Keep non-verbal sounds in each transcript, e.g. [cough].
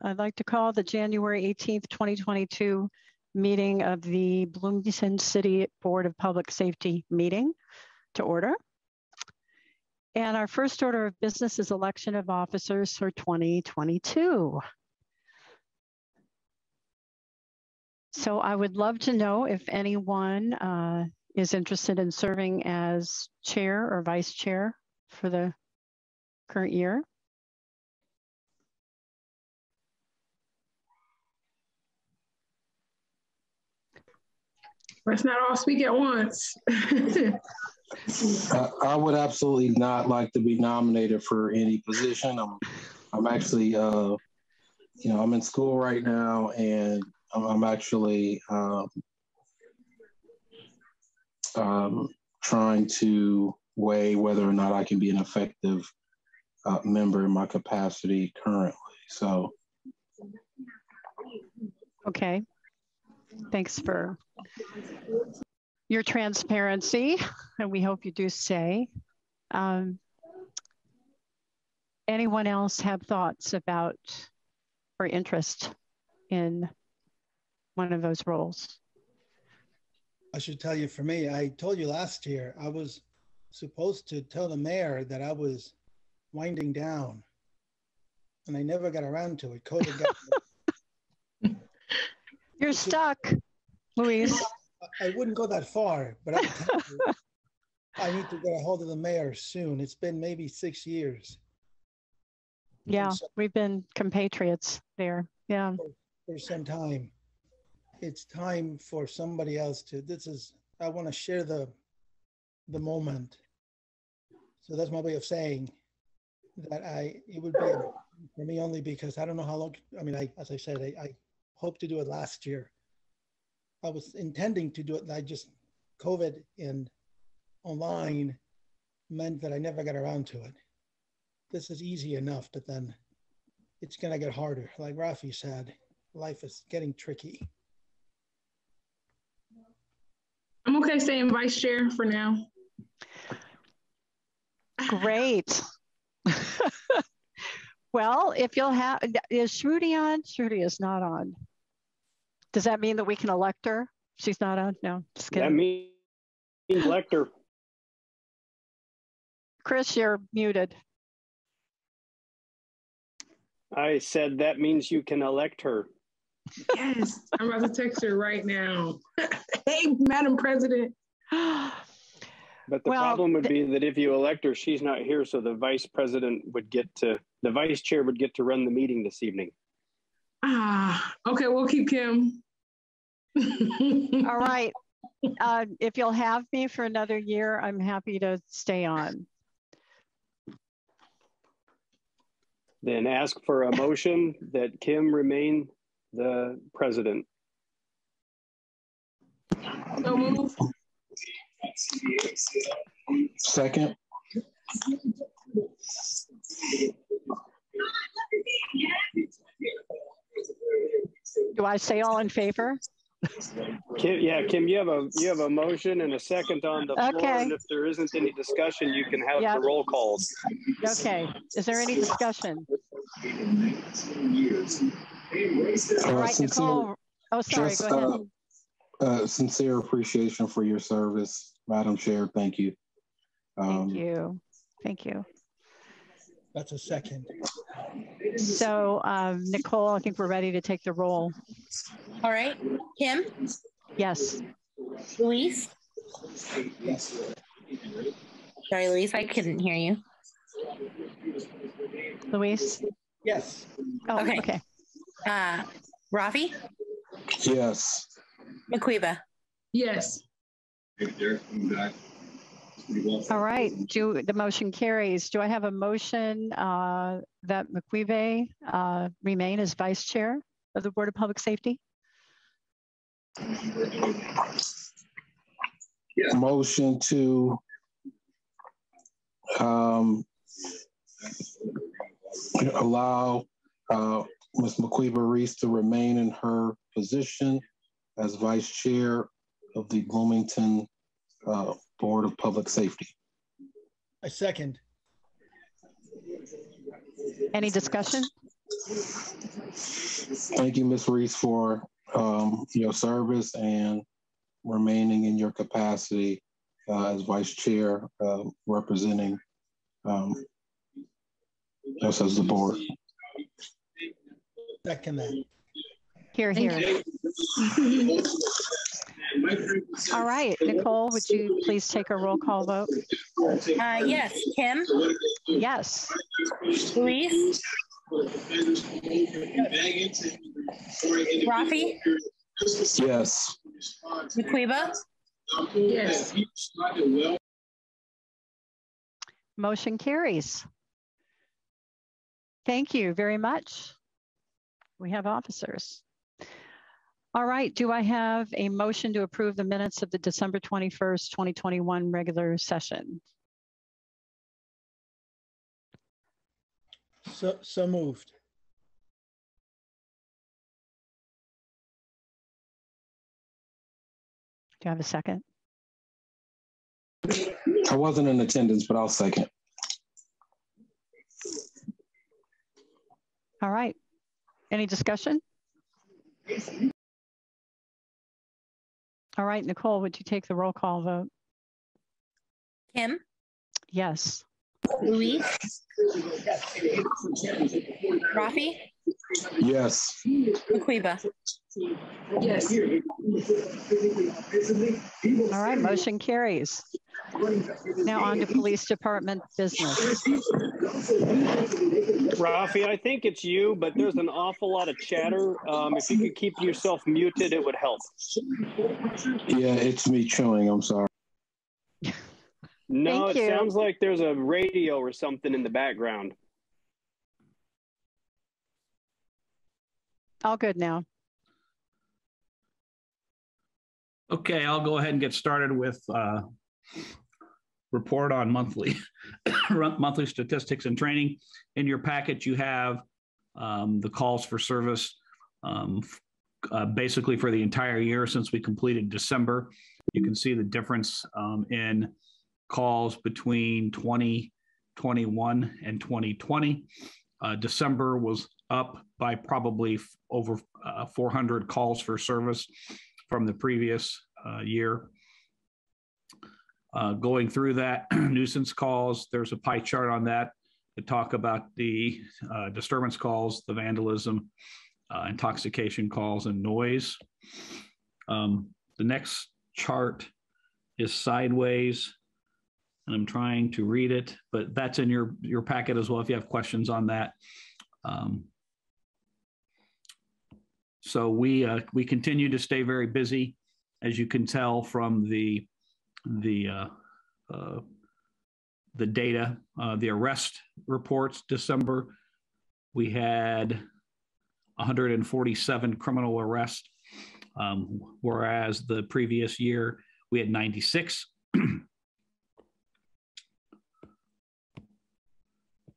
I'd like to call the January 18th, 2022 meeting of the Bloomington City Board of Public Safety meeting to order. And our first order of business is election of officers for 2022. So I would love to know if anyone uh, is interested in serving as chair or vice chair for the current year. Let's not all speak at once. [laughs] I, I would absolutely not like to be nominated for any position. I'm, I'm actually, uh, you know, I'm in school right now, and I'm, I'm actually um, um, trying to weigh whether or not I can be an effective uh, member in my capacity currently. So, okay. Thanks for your transparency, and we hope you do stay. Um, anyone else have thoughts about or interest in one of those roles? I should tell you for me, I told you last year, I was supposed to tell the mayor that I was winding down, and I never got around to it. COVID got [laughs] You're stuck, Louise. [laughs] I wouldn't go that far, but I, I need to get a hold of the mayor soon. It's been maybe six years. Yeah, we've been compatriots there. Yeah. For, for some time. It's time for somebody else to, this is, I want to share the, the moment. So that's my way of saying that I, it would be for me only because I don't know how long, I mean, I, as I said, I, I hope to do it last year I was intending to do it, and I just COVID and online meant that I never got around to it. This is easy enough, but then it's gonna get harder. Like Rafi said, life is getting tricky. I'm okay staying vice chair for now. Great. [laughs] well, if you'll have, is Shruti on? Shruti is not on. Does that mean that we can elect her? She's not on? No, just kidding. That means elect her. Chris, you're muted. I said that means you can elect her. Yes, I'm about to text her right now. [laughs] hey, Madam President. [gasps] But the well, problem would be that if you elect her, she's not here, so the vice president would get to, the vice chair would get to run the meeting this evening. Ah, [sighs] okay, we'll keep Kim. [laughs] All right. Uh, if you'll have me for another year, I'm happy to stay on. Then ask for a motion that Kim remain the president. So move. Second. Do I say all in favor? Kim, yeah, Kim, you have a you have a motion and a second on the floor, okay. and if there isn't any discussion, you can have yep. the roll called. Okay. Is there any discussion? All right, sincere, Nicole. Oh, sorry. Just, go ahead. Uh, uh, sincere appreciation for your service, Madam Chair. Thank you. Um, Thank you. Thank you. That's a second. So, um, Nicole, I think we're ready to take the roll. All right. Kim? Yes. Luis? Yes. Sorry, Luis, I couldn't hear you. Luis? Yes. Oh, okay. okay. Uh, Rafi? Yes. Maquiba? Yes. All right, do, the motion carries. Do I have a motion uh, that McQueve uh, remain as vice chair of the Board of Public Safety? Motion to um, allow uh, Ms. McQueeva Reese to remain in her position as vice chair of the Bloomington uh, Board of Public Safety. I second. Any discussion? Thank you, Ms. Reese, for um, your service and remaining in your capacity uh, as vice chair, uh, representing um, us as the board. Second that. Here, here. All right, Nicole, would you please take a roll call vote? Uh, yes, Kim, Yes. Luis, Rafi, Yes. Maquiba, Yes. Motion carries. Thank you very much. We have officers. All right, do I have a motion to approve the minutes of the December 21st, 2021 regular session? So, so moved. Do you have a second? I wasn't in attendance, but I'll second. All right. Any discussion? All right, Nicole, would you take the roll call vote? Kim, Yes. Luis, Rafi, Yes. Maquiba. Yes. All right, motion carries. Now on to police department business. Rafi, I think it's you, but there's an awful lot of chatter. Um, if you could keep yourself muted, it would help. Yeah, it's me chewing. I'm sorry. No, Thank it you. sounds like there's a radio or something in the background. All good now. Okay, I'll go ahead and get started with uh, report on monthly [coughs] monthly statistics and training. In your packet, you have um, the calls for service, um, uh, basically for the entire year since we completed December. You can see the difference um, in calls between 2021 and 2020. Uh, December was up by probably f- over uh, 400 calls for service from the previous uh, year. Uh, going through that [clears throat] nuisance calls, there's a pie chart on that to talk about the uh, disturbance calls, the vandalism, uh, intoxication calls, and noise. Um, the next chart is sideways, and I'm trying to read it, but that's in your your packet as well. If you have questions on that. Um, so we uh, we continue to stay very busy, as you can tell from the the uh, uh, the data, uh, the arrest reports. December, we had 147 criminal arrests, um, whereas the previous year we had 96. [clears throat]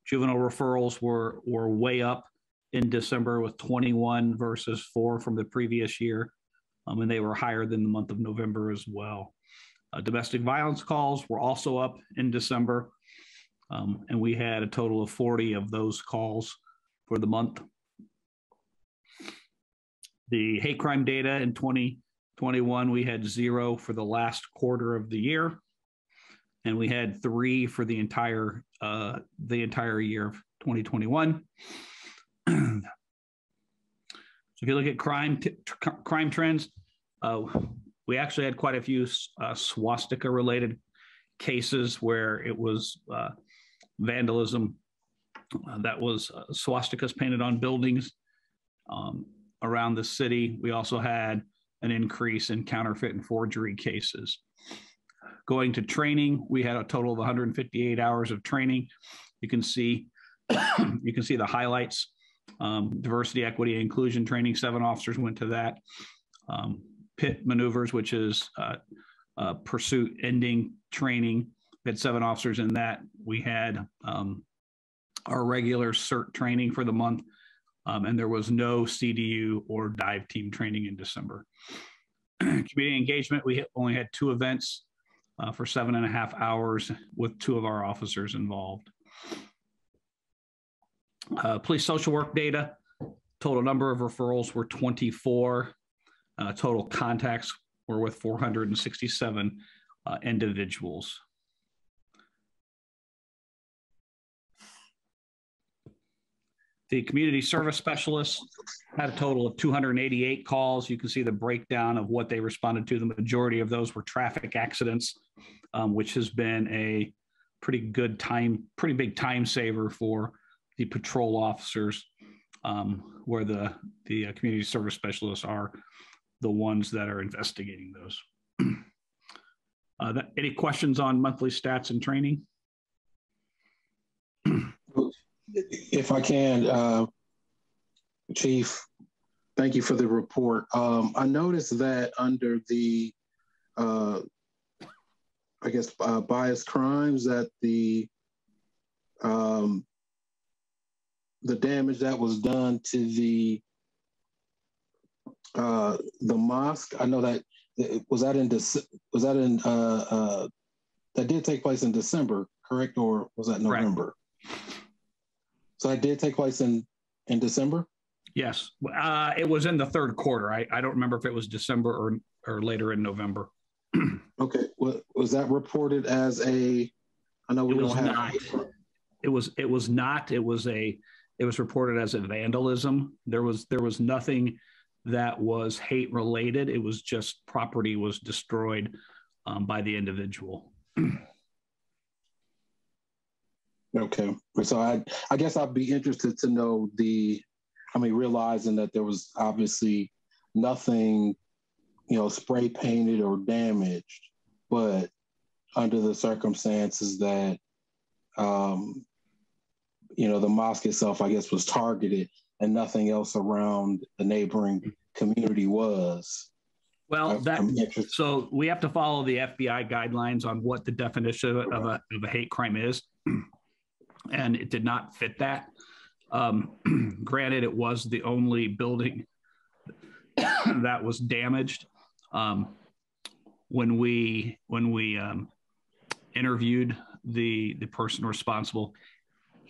Juvenile referrals were were way up in December with 21 versus four from the previous year. Um, and they were higher than the month of November as well. Uh, domestic violence calls were also up in December. Um, and we had a total of 40 of those calls for the month. The hate crime data in 2021, we had zero for the last quarter of the year. And we had three for the entire uh, the entire year of 2021. [clears throat] so if you look at crime crime trends, uh, we actually had quite a few uh, swastika related cases where it was uh, vandalism uh, that was uh, swastikas painted on buildings um, around the city. We also had an increase in counterfeit and forgery cases. Going to training, we had a total of 158 hours of training. You can see [clears throat] you can see the highlights um, diversity, equity, and inclusion training. Seven officers went to that. Um, pit maneuvers, which is uh, uh, pursuit ending training. We had seven officers in that. We had um, our regular CERT training for the month, um, and there was no CDU or dive team training in December. [clears throat] Community engagement, we only had two events uh, for seven and a half hours with two of our officers involved. Uh, police social work data, Total number of referrals were 24. Uh, total contacts were with 467 uh, individuals. The community service specialists had a total of 288 calls. You can see the breakdown of what they responded to. The majority of those were traffic accidents, um, which has been a pretty good time, pretty big time saver for the patrol officers, um, where the the uh, community service specialists are the ones that are investigating those. [clears throat] uh, that, any questions on monthly stats and training? if I can, uh, Chief, thank you for the report. Um, I noticed that under the, uh, I guess, uh, bias crimes, that the um, the damage that was done to the uh, the mosque. I know that was that in was that in uh, uh, that did take place in December, correct, or was that November? Correct. So that did take place in in December. Yes, uh, it was in the third quarter. I, I don't remember if it was December or or later in November. [clears throat] okay, well, was that reported as a? I know we it don't have. Not. It was it was not. It was a. It was reported as a vandalism. There was there was nothing that was hate related. It was just property was destroyed um, by the individual. [clears throat] Okay. So I I guess I'd be interested to know the I mean realizing that there was obviously nothing, you know, spray painted or damaged, but under the circumstances that um you know the mosque itself I guess was targeted and nothing else around the neighboring community was. Well, that so we have to follow the FBI guidelines on what the definition of a, of a hate crime is [clears throat] and it did not fit that. Um, [clears throat] granted, it was the only building [coughs] that was damaged. Um, when we when we um, interviewed the the person responsible,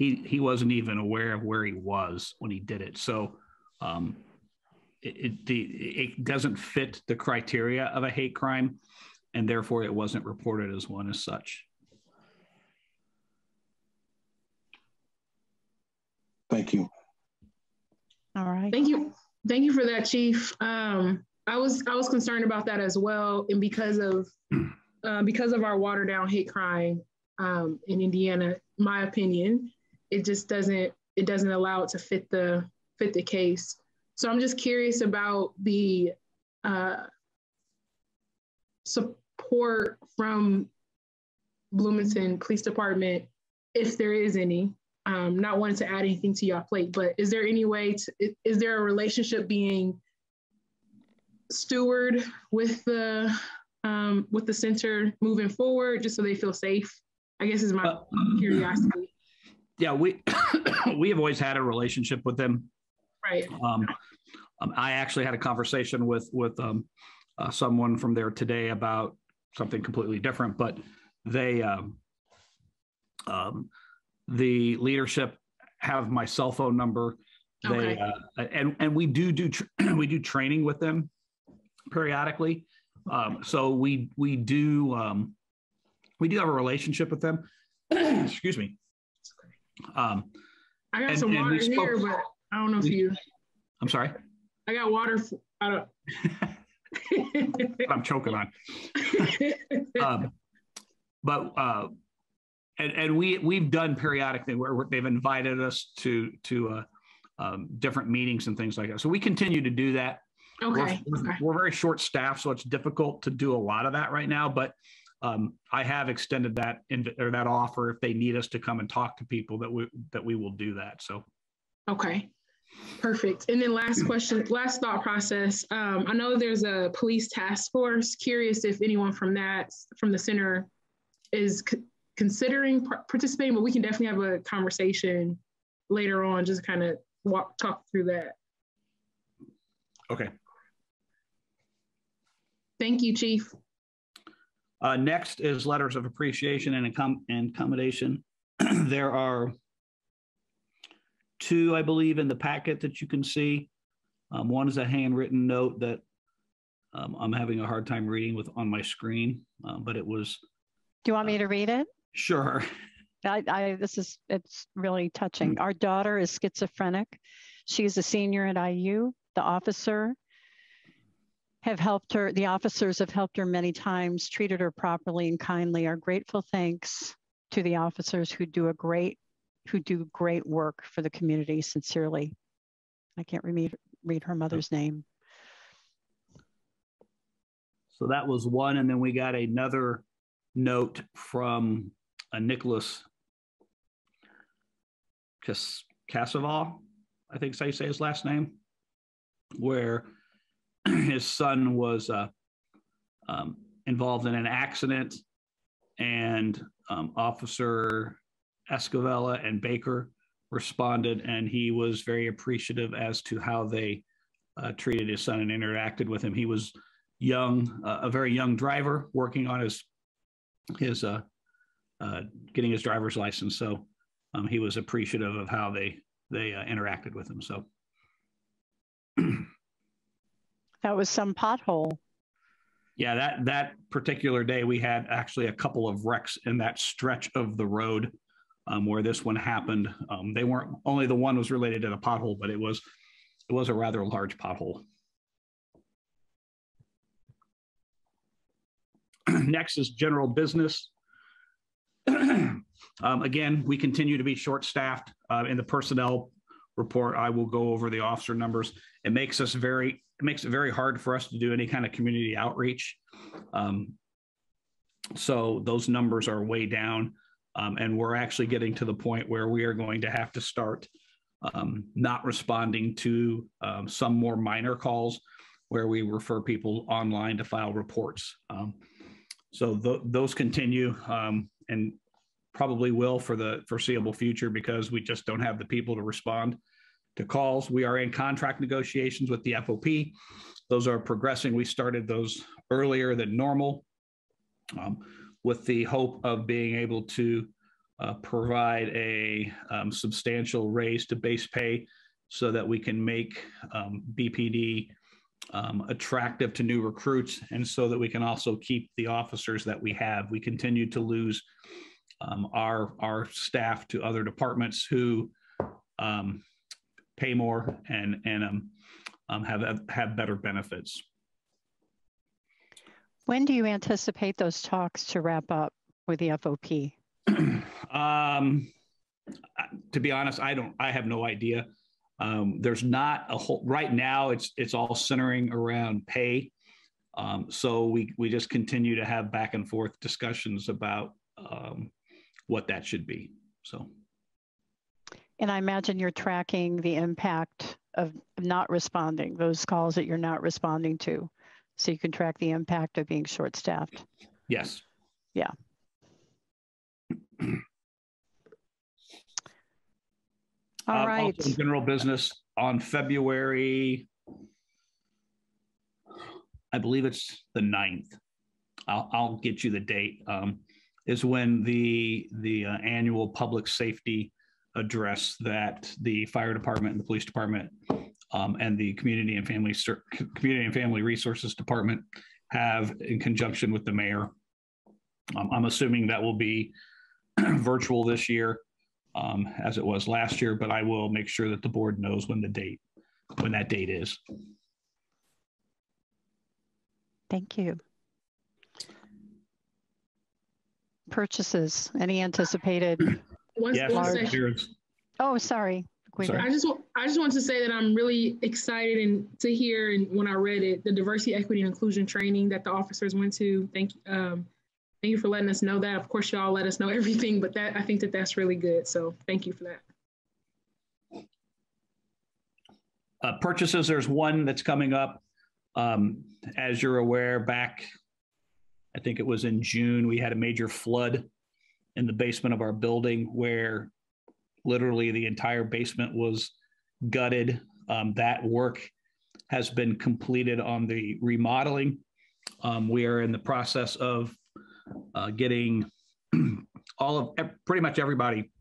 he he wasn't even aware of where he was when he did it. So um, it, it, the, it doesn't fit the criteria of a hate crime, and therefore it wasn't reported as one as such. Thank you. All right. Thank you. Thank you for that, Chief. Um, I was I was concerned about that as well, and because of uh, because of our watered down hate crime um, in Indiana, my opinion, it just doesn't it doesn't allow it to fit the fit the case. So I'm just curious about the uh, support from Bloomington Police Department, if there is any, um, not wanting to add anything to your plate, but is there any way to, is there a relationship being steward with the, um, with the center moving forward, just so they feel safe? I guess is my uh, curiosity. Yeah, we, [coughs] we have always had a relationship with them. Right. Um, um, I actually had a conversation with, with um, uh, someone from there today about something completely different, but they, um, um, the leadership have my cell phone number. They okay. uh, and and we do do tr- [coughs] we do training with them periodically. Um, so we we do um, we do have a relationship with them. [coughs] Excuse me. Um, I got and, some water spoke, here, but I don't know if you. I'm sorry. I got water. I don't. I'm choking on. [laughs] um, but uh, and, and we we've done periodically where they've invited us to to uh, um, different meetings and things like that. So we continue to do that. Okay. We're, okay. we're very short staff, so it's difficult to do a lot of that right now. But um, I have extended that in, or that offer if they need us to come and talk to people that we that we will do that. So. Okay. Perfect. And then last question, last thought process. Um, I know there's a police task force. Curious if anyone from that, from the center, is considering participating, but we can definitely have a conversation later on, just kind of walk talk through that. Okay. Thank you, Chief. Uh, next is letters of appreciation and, accom- and accommodation. [clears throat] there are two, I believe, in the packet that you can see. Um, one is a handwritten note that um, I'm having a hard time reading with on my screen, uh, but it was. Do you want me to read it? Sure. [laughs] I, I, this is it's really touching. Our daughter is schizophrenic. She's a senior at IU. The officer have helped her. The officers have helped her many times, treated her properly and kindly. Our grateful thanks to the officers who do a great who do great work for the community. Sincerely, I can't read read her mother's name. So that was one, and then we got another note from a Nicholas Cas- Casaval, I think so you say his last name, where [clears throat] his son was uh, um, involved in an accident, and um, Officer Escavella and Baker responded, and he was very appreciative as to how they uh, treated his son and interacted with him. He was young, uh, a very young driver, working on his his uh, uh getting his driver's license. So um, he was appreciative of how they they uh, interacted with him. So [clears throat] that was some pothole. Yeah, that that particular day we had actually a couple of wrecks in that stretch of the road um, where this one happened. Um, they weren't only the one was related to the pothole, but it was it was a rather large pothole. [clears throat] Next is general business. [clears throat] um, again, we continue to be short-staffed. Uh, in the personnel report, I will go over the officer numbers. It makes us very it makes it very hard for us to do any kind of community outreach. Um, so those numbers are way down. Um, and we're actually getting to the point where we are going to have to start um, not responding to um, some more minor calls where we refer people online to file reports. Um, so th- those continue um, and probably will for the foreseeable future because we just don't have the people to respond to calls. We are in contract negotiations with the FOP. Those are progressing. We started those earlier than normal. Um, with the hope of being able to uh, provide a um, substantial raise to base pay so that we can make um, BPD um, attractive to new recruits and so that we can also keep the officers that we have. We continue to lose um, our, our staff to other departments who um, pay more and, and um, have, have better benefits. When do you anticipate those talks to wrap up with the FOP? [clears throat] um, to be honest, I don't. I have no idea. Um, there's not a whole right now. It's it's all centering around pay. Um, so we we just continue to have back and forth discussions about um, what that should be. So. And I imagine you're tracking the impact of not responding, those calls that you're not responding to so you can track the impact of being short staffed. Yes. Yeah. [clears throat] All uh, right. general business on February, I believe it's the 9th. I'll, I'll get you the date. Um, is when the the uh, annual public safety address that the fire department and the police department um, and the community and family community and family resources department have in conjunction with the mayor. Um, I'm assuming that will be [clears throat] virtual this year, um, as it was last year, but I will make sure that the board knows when the date when that date is. Thank you. Purchases, any anticipated? Yes, large... Oh, sorry. I just I just want to say that I'm really excited and to hear and when I read it, the diversity, equity, and inclusion training that the officers went to. Thank you, um, thank you for letting us know that. Of course, y'all let us know [laughs] everything, but that I think that that's really good. So thank you for that. Uh, purchases. There's one that's coming up. Um, as you're aware, back I think it was in June, we had a major flood in the basement of our building where literally the entire basement was gutted. Um, that work has been completed on the remodeling. Um, we are in the process of uh, getting [clears throat] all of pretty much everybody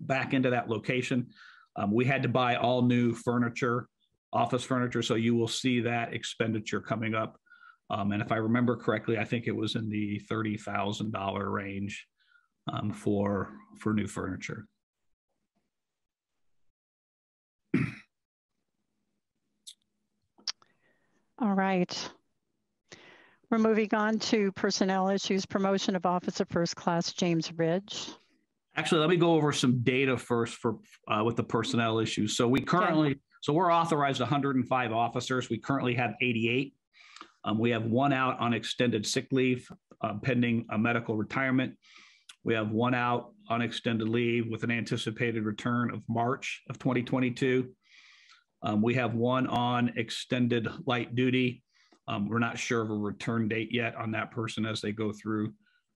back into that location. Um, we had to buy all new furniture, office furniture. So you will see that expenditure coming up. Um, and if I remember correctly, I think it was in the $30,000 range um, for, for new furniture. All right. We're moving on to personnel issues, promotion of Officer First Class James Ridge. Actually, let me go over some data first for uh, with the personnel issues. So we currently, okay. so we're authorized 105 officers. We currently have 88. Um, we have one out on extended sick leave uh, pending a medical retirement. We have one out on extended leave with an anticipated return of March of 2022. Um, we have one on extended light duty um, we're not sure of a return date yet on that person as they go through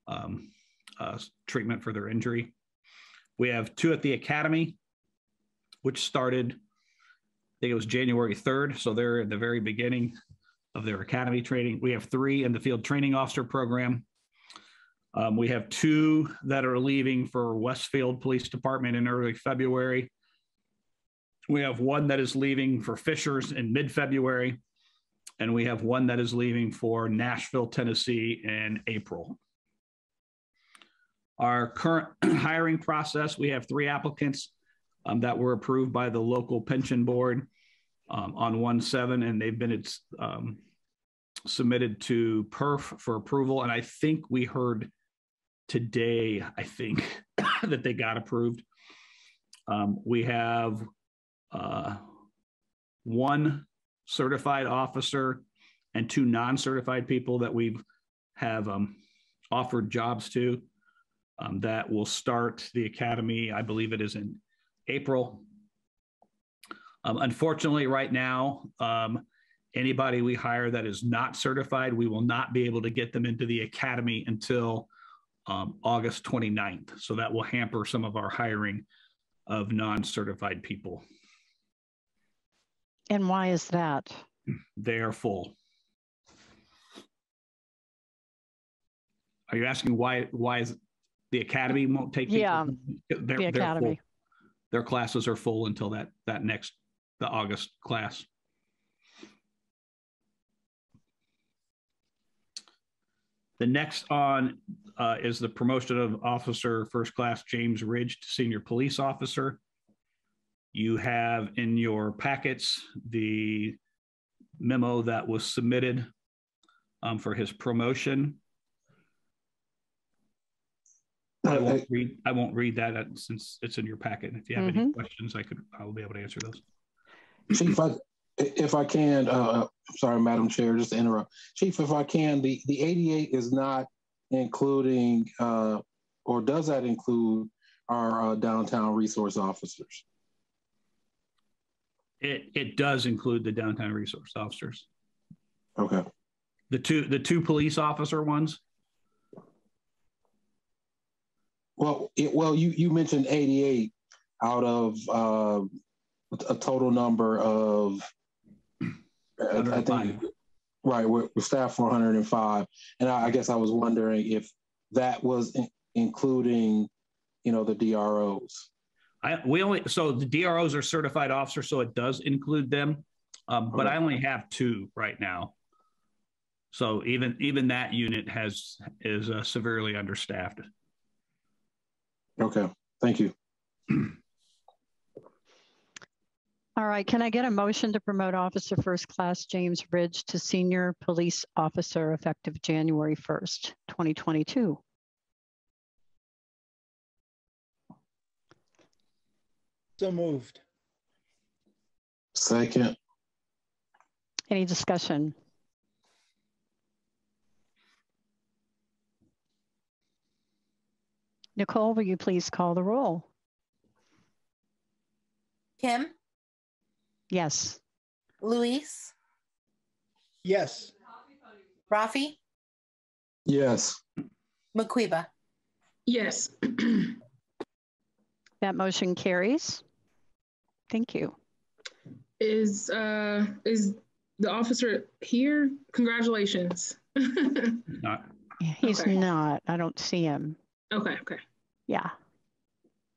um, uh, treatment for their injury. We have two at the academy, which started, I think it was January 3rd. So they're at the very beginning of their academy training. We have three in the field training officer program. Um, we have two that are leaving for Westfield Police Department in early February. We have one that is leaving for Fishers in mid February and we have one that is leaving for Nashville, Tennessee in April. Our current [clears throat] hiring process, we have three applicants um, that were approved by the local pension board um, on 1-7, and they've been um, submitted to PERF for approval. And I think we heard today, I think, [coughs] that they got approved. Um, we have uh, one certified officer and two non-certified people that we've um, offered jobs to um, that will start the academy. I believe it is in April. Um, unfortunately, right now, um, anybody we hire that is not certified, we will not be able to get them into the academy until um, August 29th. So that will hamper some of our hiring of non-certified people. And why is that? They are full. Are you asking why? Why is the academy won't take? people? Yeah, they're, the academy. Full. Their classes are full until that that next the August class. The next on uh, is the promotion of Officer First Class James Ridge to Senior Police Officer. You have in your packets the memo that was submitted um, for his promotion. I won't read. I won't read that uh, since it's in your packet. If you have mm-hmm. any questions, I could. I'll be able to answer those. Chief, I, if I can, uh, sorry, Madam Chair, just to interrupt. Chief, if I can, the the 88 is not including, uh, or does that include our uh, downtown resource officers? It it does include the downtown resource officers. Okay. The two the two police officer ones. Well, it, well, you you mentioned 88 out of uh, a total number of I think right we're, we're staff 405 and I, I, guess i was wondering if that was in, including you know the dros I we only so the DROs are certified officers, so it does include them. Um, but I only have two right now. So even even that unit has is uh, severely understaffed. Okay, thank you. [clears throat] All right, can I get a motion to promote Officer First Class James Ridge to Senior Police Officer effective January 1st, 2022? So moved. Second. Any discussion? Nicole, will you please call the roll? Kim? Yes. Luis? Yes. Rafi? Yes. Maquiba? Yes. [clears throat] that motion carries. Thank you. Is uh is the officer here? Congratulations. [laughs] not. He's okay. not. I don't see him. Okay. Okay. Yeah.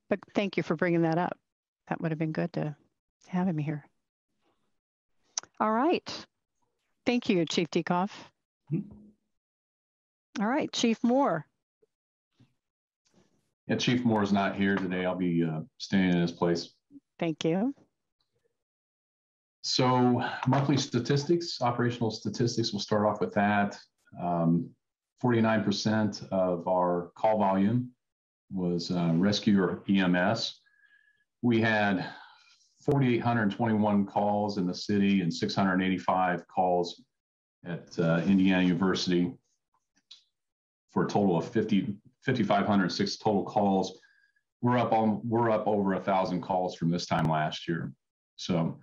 But thank you for bringing that up. that would have been good to have him here. All right. Thank you, Chief Diekhoff. All right, Chief Moore. Yeah, Chief Moore is not here today. I'll be uh, staying in his place. Thank you. So monthly statistics, operational statistics, we'll start off with that. 49% um, of our call volume was uh, rescue or EMS. We had 4,821 calls in the city and 685 calls at uh, Indiana University for a total of 50, 5,506 total calls. We're up on we're up over a thousand calls from this time last year. So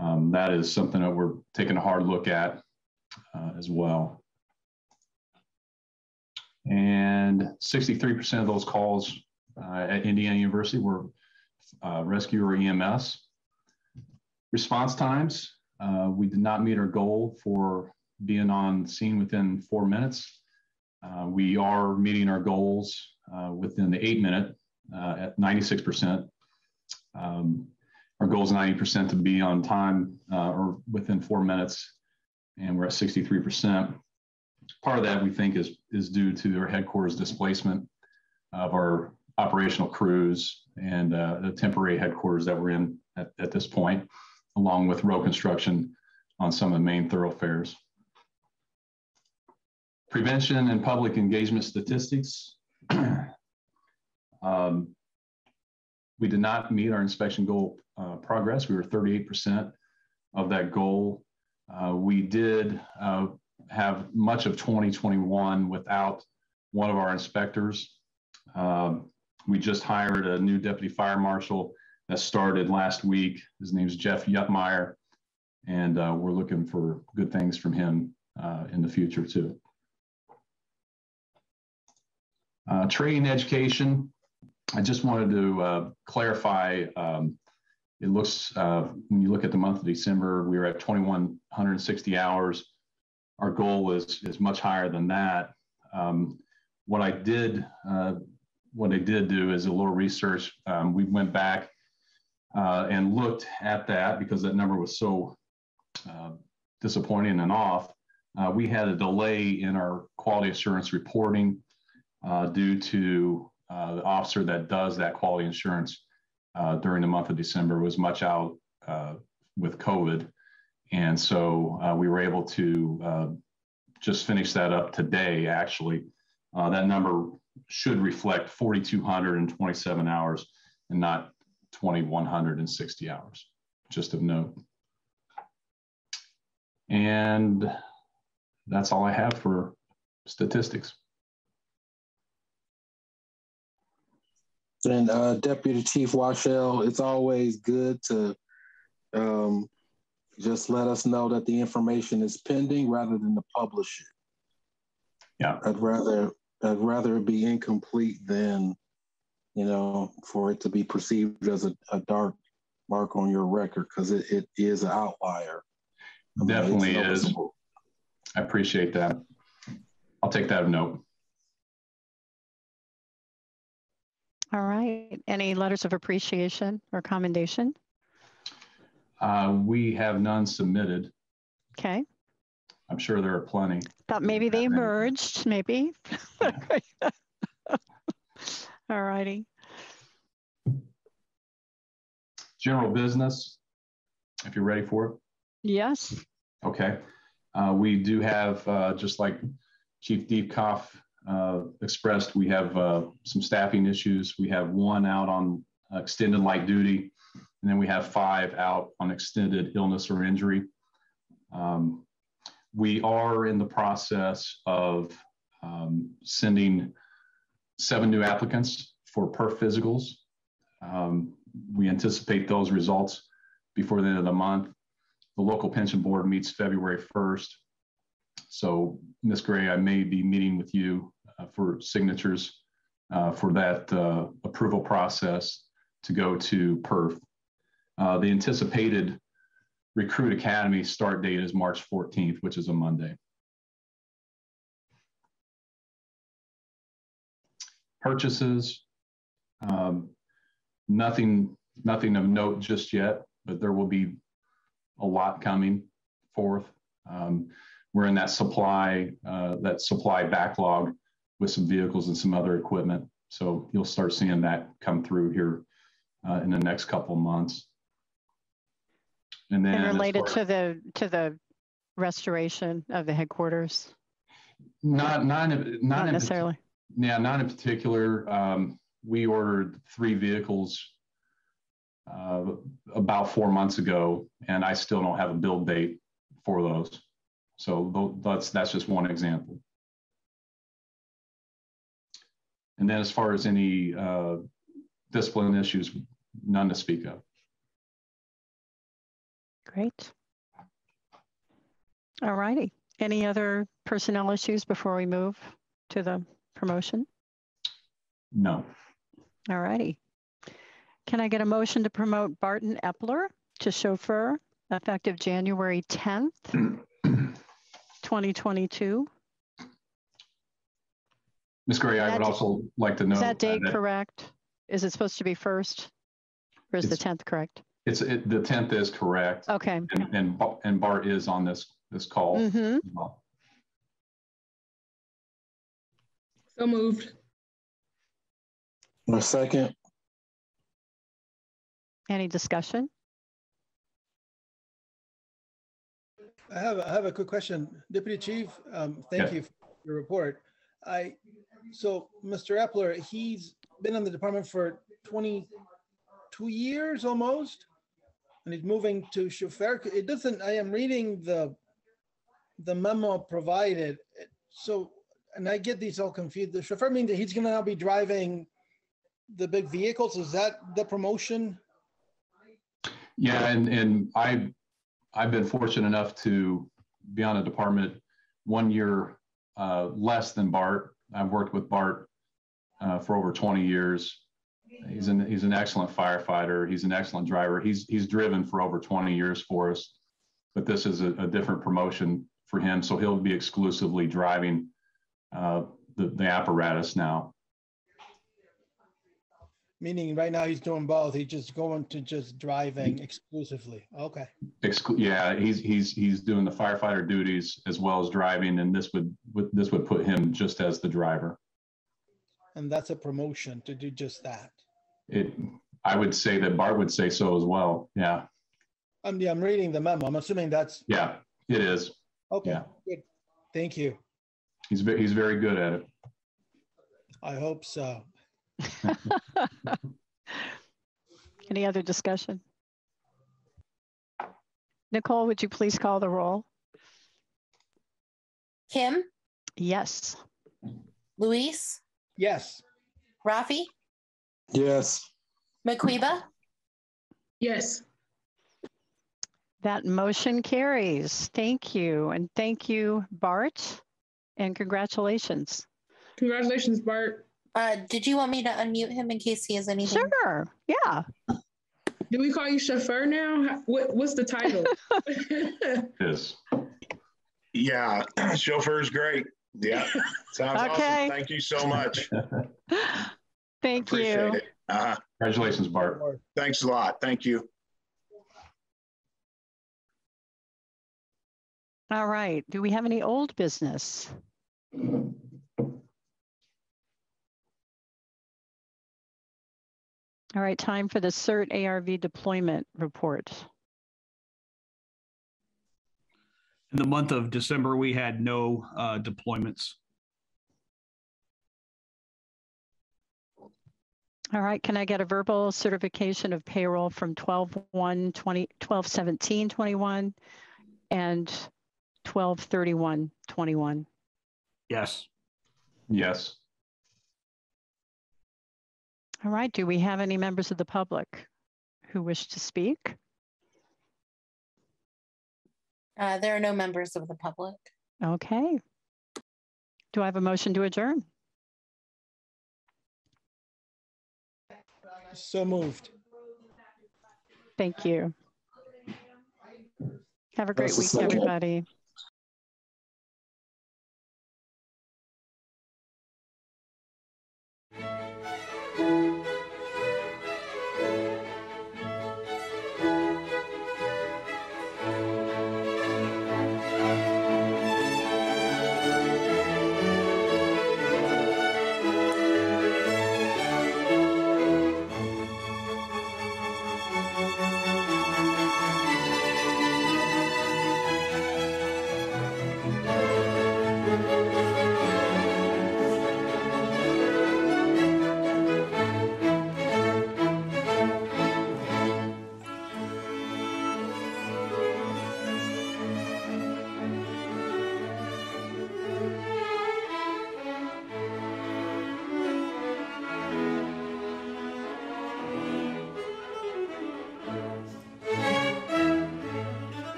um, that is something that we're taking a hard look at uh, as well. And 63% of those calls uh, at Indiana University were uh, rescue or EMS. Response times, uh, we did not meet our goal for being on scene within four minutes. Uh, we are meeting our goals uh, within the eight minute at 96%. Um, our goal is 90% to be on time uh, or within four minutes, and we're at 63%. Part of that we think is, is due to our headquarters displacement of our operational crews and uh, the temporary headquarters that we're in at, at this point, along with road construction on some of the main thoroughfares. Prevention and public engagement statistics. [clears throat] um, we did not meet our inspection goal uh, progress. We were 38% of that goal. Uh, we did uh, have much of 2021 without one of our inspectors. Um, we just hired a new deputy fire marshal that started last week. His name is Jeff Yutmeyer, and uh, we're looking for good things from him uh, in the future too. Uh, training education, I just wanted to uh, clarify. Um, it looks uh, when you look at the month of December, we were at 2,160 hours. Our goal is is much higher than that. Um, what I did, uh, what I did do is a little research. Um, we went back uh, and looked at that because that number was so uh, disappointing and off. Uh, we had a delay in our quality assurance reporting due to uh, the officer that does that quality insurance uh, during the month of December was much out uh, with COVID. And so uh, we were able to uh, just finish that up today, actually. Uh, that number should reflect 4,227 hours and not 2,160 hours, just of note. And that's all I have for statistics. And uh, Deputy Chief Washell, it's always good to um, just let us know that the information is pending rather than to publish it. Yeah, I'd rather I'd rather it be incomplete than you know for it to be perceived as a, a dark mark on your record because it, it is an outlier. I mean, Definitely is. I appreciate that. I'll take that note. All right. Any letters of appreciation or commendation? Uh, we have none submitted. Okay. I'm sure there are plenty. Thought maybe they emerged, maybe. [laughs] [laughs] All righty. General business, if you're ready for it. Yes. Okay. Uh, we do have, uh, just like Chief Diekhoff uh, expressed we have uh, some staffing issues. We have one out on extended light duty, and then we have five out on extended illness or injury. Um, we are in the process of um, sending seven new applicants for perf physicals. Um, we anticipate those results before the end of the month. The local pension board meets February 1st. So, Ms. Gray, I may be meeting with you uh, for signatures uh, for that uh, approval process to go to PERF. the anticipated Recruit Academy start date is March 14th, which is a Monday. Purchases, um, nothing nothing of note just yet, but there will be a lot coming forth. Um, we're in that supply uh, that supply backlog with some vehicles and some other equipment. So you'll start seeing that come through here uh, in the next couple months. And then and related to the to the restoration of the headquarters. Not not not, not necessarily. Yeah, not in particular. Um, we ordered three vehicles uh, about four months ago, and I still don't have a build date for those. So that's that's just one example. And then as far as any uh, discipline issues, none to speak of. Great. All righty. Any other personnel issues before we move to the promotion? No. All righty. Can I get a motion to promote Barton Epler to chauffeur effective January 10th, 2022? Ms. Gray, I would also like to know. Is that date that correct? Is it supposed to be first? Or is the 10th correct? It's it, the 10th is correct. Okay. And, and, and Bart is on this this call. Mm-hmm. Well. So moved. A second. Any discussion? I have, I have a quick question. Deputy Chief, um, thank yeah. you for your report. I, so Mr. Epler, he's been in the department for 22 years almost, and he's moving to chauffeur. It doesn't, I am reading the, the memo provided. So, and I get these all confused. The chauffeur means that he's gonna now be driving the big vehicles. Is that the promotion? Yeah, and and I I've been fortunate enough to be on a department one year uh, less than Bart. I've worked with Bart uh, for over 20 years. He's an he's an excellent firefighter. He's an excellent driver. He's he's driven for over 20 years for us, but this is a, a different promotion for him. So he'll be exclusively driving uh, the the apparatus now. Meaning right now he's doing both. He's just going to just driving exclusively. Okay. Exclu- yeah, he's he's he's doing the firefighter duties as well as driving, and this would, would this would put him just as the driver. And that's a promotion to do just that. It. I would say that Bart would say so as well. Yeah. I'm yeah, I'm reading the memo. I'm assuming that's. Yeah, it is. Okay. Yeah. Good. Thank you. He's he's very good at it. I hope so. [laughs] [laughs] Any other discussion? Nicole, would you please call the roll? Kim? Yes. Luis? Yes. Rafi? Yes. Maquiba? Yes. That motion carries. Thank you. And thank you, Bart. And congratulations. Congratulations, Bart. Uh, did you want me to unmute him in case he has anything? Sure. Yeah. Do we call you chauffeur now? What, what's the title? [laughs] yes. Yeah, [clears throat] chauffeur is great. Yeah, sounds okay. awesome. Thank you so much. [laughs] Thank Appreciate you. It. Uh-huh. Congratulations, Bart. Thanks a lot. Thank you. All right. Do we have any old business? All right, time for the CERT ARV deployment report. In the month of December, we had no uh, deployments. All right, can I get a verbal certification of payroll from 12 1 20, 12 17 21 and 12 31 21? Yes. Yes. All right, do we have any members of the public who wish to speak? Uh, there are no members of the public. Okay. Do I have a motion to adjourn? So moved. Thank you. Have a great week, everybody.